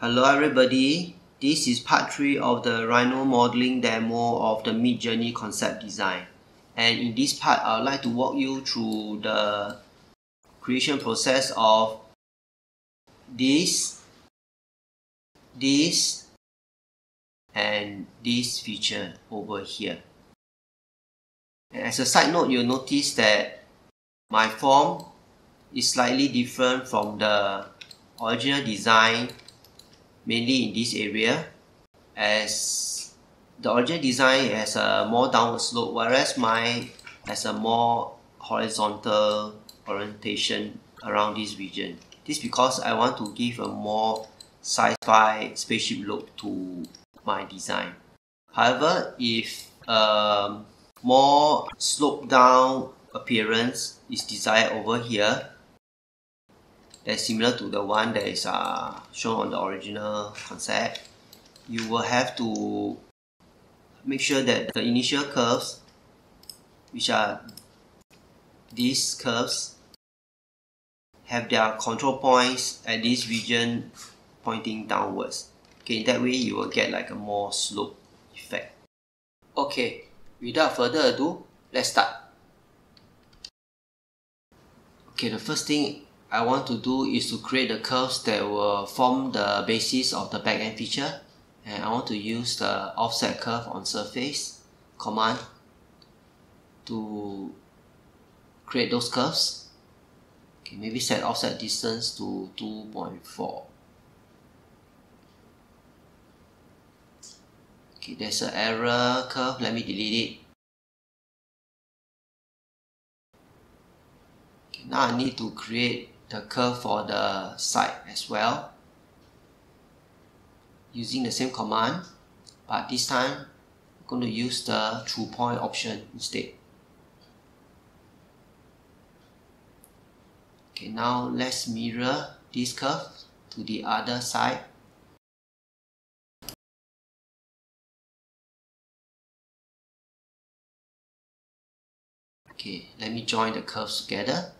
Hello everybody, this is part 3 of the Rhino modeling demo of the Midjourney concept design. And in this part, I would like to walk you through the creation process of this, this, and this feature over here. And as a side note, you'll notice that my form is slightly different from the original design mainly in this area as the original design has a more downward slope whereas mine has a more horizontal orientation around this region. This because I want to give a more sci-fi spaceship look to my design. However, if a more sloped down appearance is desired over here, that's similar to the one that is uh, shown on the original concept. You will have to make sure that the initial curves which are these curves have their control points at this region pointing downwards. Okay that way you will get like a more slope effect. Okay without further ado let's start. Okay the first thing I want to do is to create the curves that will form the basis of the backend feature. And I want to use the offset curve on surface command to create those curves. Okay maybe set offset distance to 2.4 okay there's an error curve. Let me delete it. Now I need to create the curve for the side as well using the same command but this time I'm going to use the through point option instead. Okay now let's mirror this curve to the other side. Okay let me join the curves together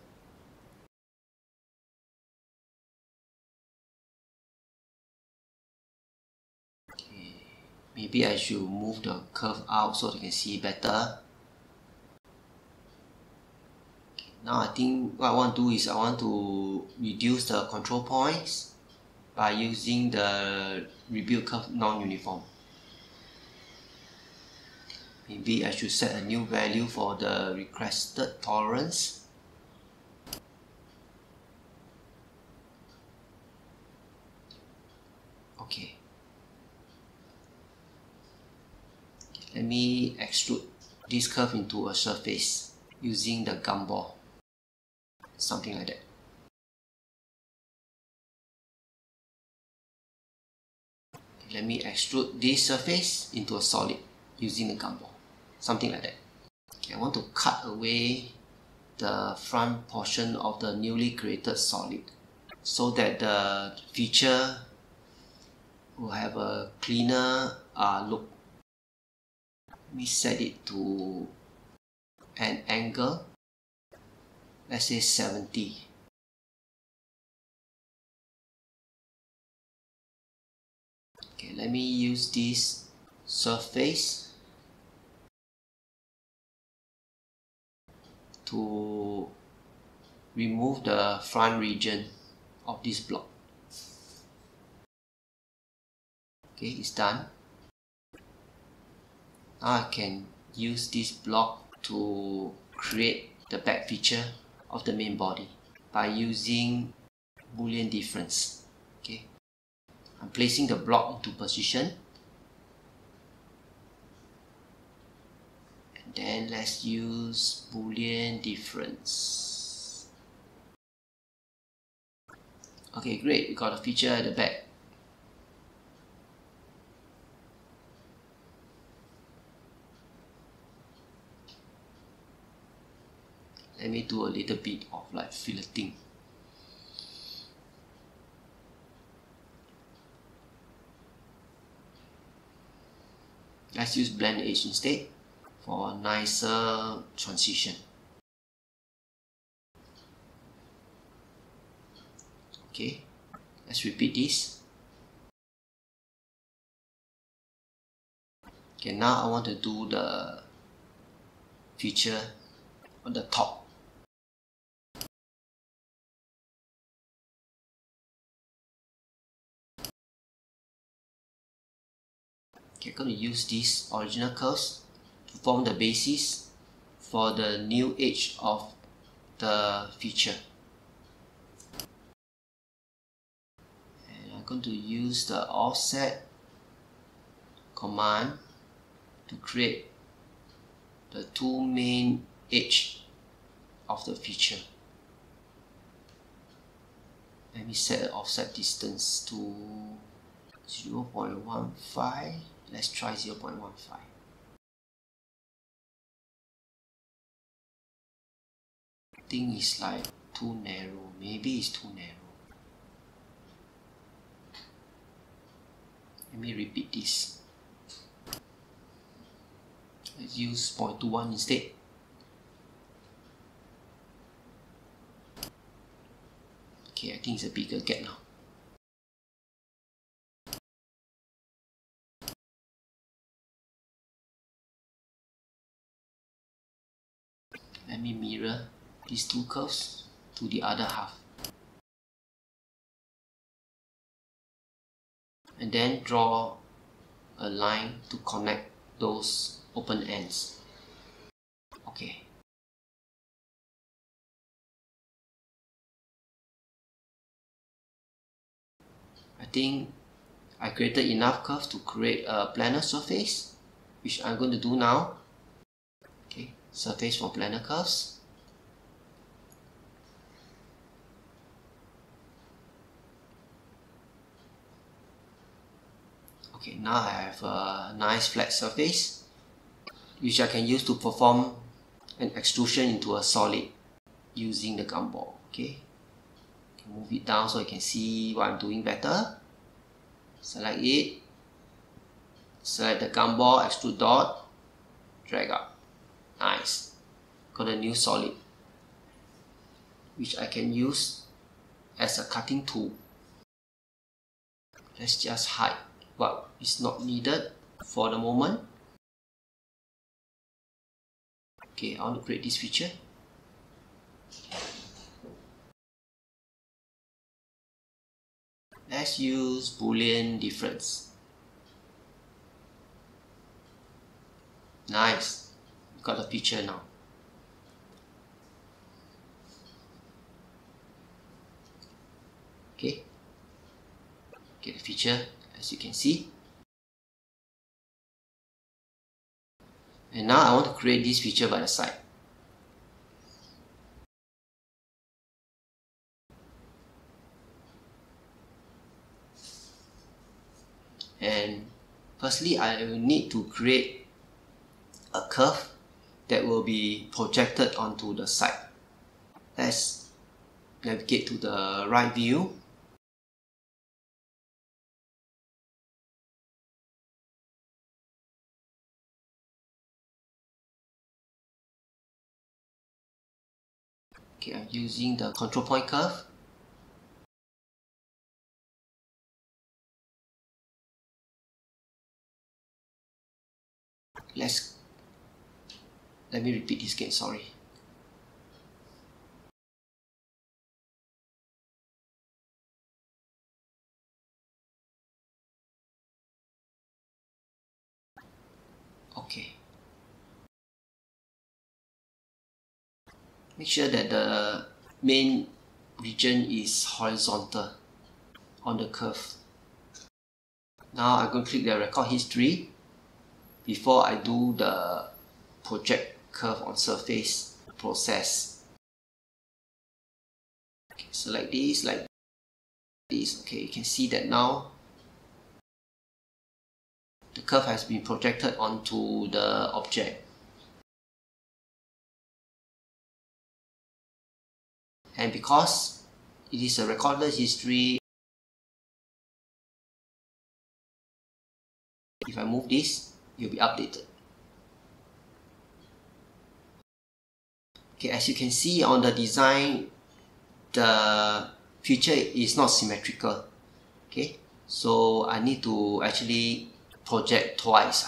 maybe I should move the curve out so you can see better. Now I think what I want to do is I want to reduce the control points by using the rebuild curve non-uniform. Maybe I should set a new value for the requested tolerance. Okay let me extrude this curve into a surface using the gumball. Something like that. Let me extrude this surface into a solid using the gumball. Something like that. Okay, I want to cut away the front portion of the newly created solid so that the feature will have a cleaner uh, look me set it to an angle let's say 70 okay let me use this surface to remove the front region of this block. Okay it's done I can use this block to create the back feature of the main body by using boolean difference okay? I'm placing the block into position. And then let's use boolean difference. Okay great. We got a feature at the back do a little bit of like filleting. Let's use blend edge instead for a nicer transition. Okay let's repeat this. Okay now I want to do the feature on the top. I'm going to use these original curves to form the basis for the new edge of the feature. And I'm going to use the offset command to create the two main edge of the feature. Let me set the offset distance to 0 0.15. Let's try 0 0.15. I think it's like too narrow. Maybe it's too narrow. Let me repeat this. Let's use 0.21 instead. Okay, I think it's a bigger gap now. These two curves to the other half. And then draw a line to connect those open ends. Okay. I think I created enough curves to create a planar surface, which I'm going to do now. Okay, surface for planar curves. Okay, now I have a nice flat surface which I can use to perform an extrusion into a solid using the gumball okay? Move it down so you can see what I'm doing better. Select it. Select the gumball extrude dot drag up. Nice. Got a new solid which I can use as a cutting tool. Let's just hide what is not needed for the moment. Okay I want to create this feature. Let's use boolean difference. Nice. Got a feature now. Okay. Get the feature as you can see. And now I want to create this feature by the side. And firstly I will need to create a curve that will be projected onto the side. Let's navigate to the right view I'm using the control point curve. Let's let me repeat this again, sorry. Okay. Make sure that the main region is horizontal on the curve. Now I'm going to click the record history before I do the project curve on surface process. Okay, select this like this. Okay, you can see that now the curve has been projected onto the object. and because it is a recorded history if I move this you'll be updated. Okay as you can see on the design the feature is not symmetrical. Okay so I need to actually project twice.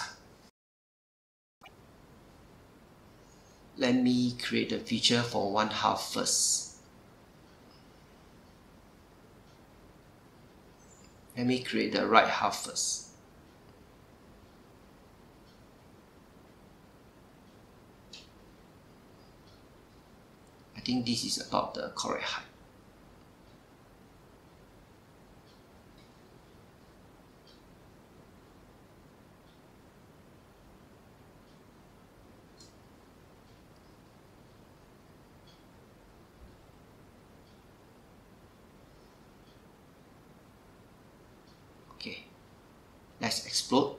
Let me create the feature for one half first. Let me create the right half first. I think this is about the correct height. okay explode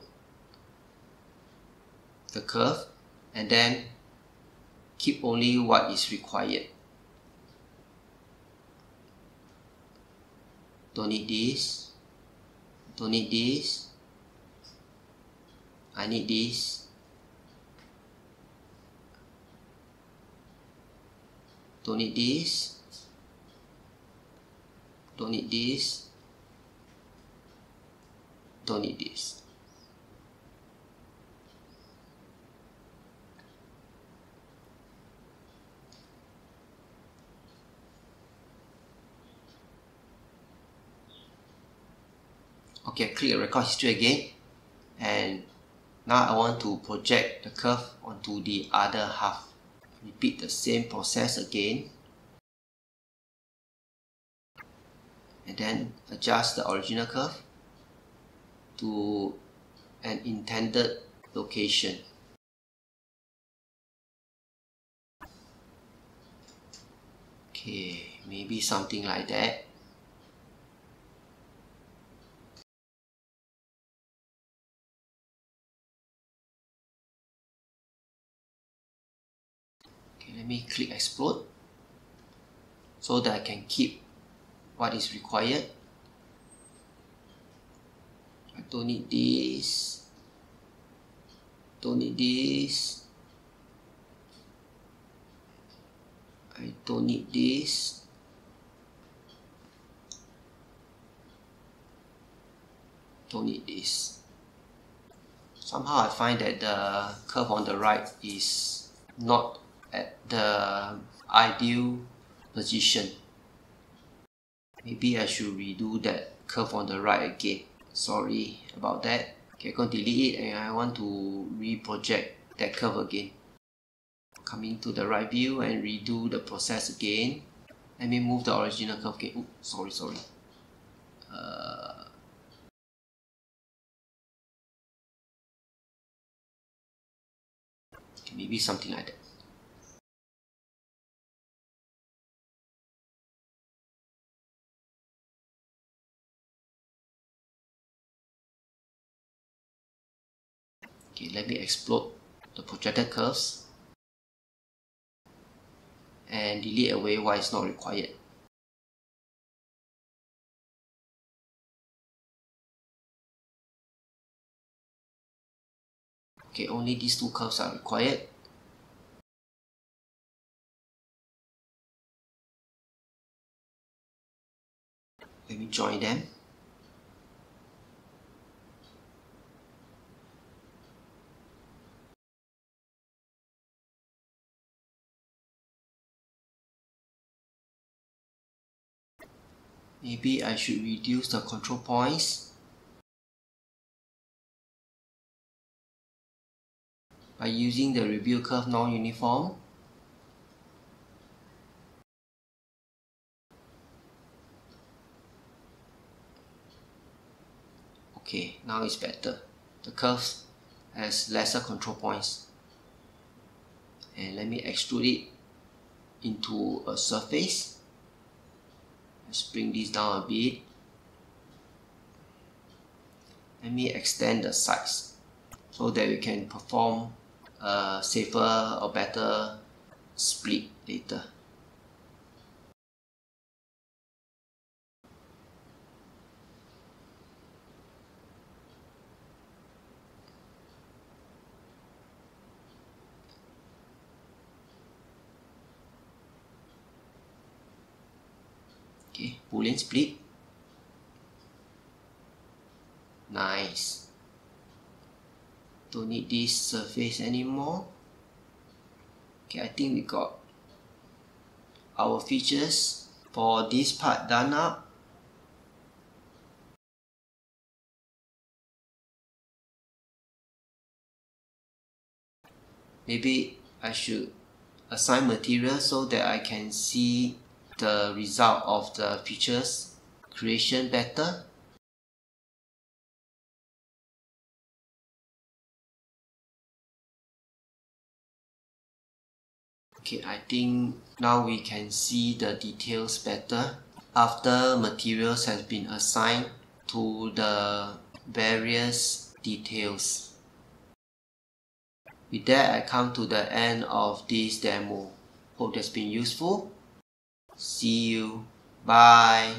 the curve and then keep only what is required. Don't need this. Don't need this. I need this. Don't need this. Don't need this need this. Okay, click record history again and now I want to project the curve onto the other half. Repeat the same process again and then adjust the original curve to an intended location. Okay, maybe something like that. Okay, let me click explode so that I can keep what is required don't need this. Don't need this. I don't need this. Don't need this. Somehow I find that the curve on the right is not at the ideal position. Maybe I should redo that curve on the right again sorry about that. Okay I'm going to delete it and I want to reproject that curve again. Coming to the right view and redo the process again. Let me move the original curve again. Oops, sorry sorry. Uh, maybe something like that let me explode the projected curves and delete away what is not required. Okay, only these two curves are required. Let me join them. Maybe I should reduce the control points. By using the rebuild curve non-uniform. Okay now it's better. The curve has lesser control points. And let me extrude it into a surface let's bring this down a bit. Let me extend the size so that we can perform a safer or better split later okay boolean split. Nice. Don't need this surface anymore. Okay I think we got our features for this part done up. Maybe I should assign material so that I can see the result of the features creation better? Okay I think now we can see the details better. After materials has been assigned to the various details. With that I come to the end of this demo. Hope that's been useful see you bye